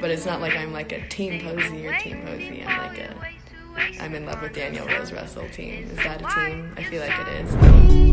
but it's not like I'm like a team Posey or team Posey. I'm like a I'm in love with Danielle Rose Russell team. Is that a team? I feel like it is.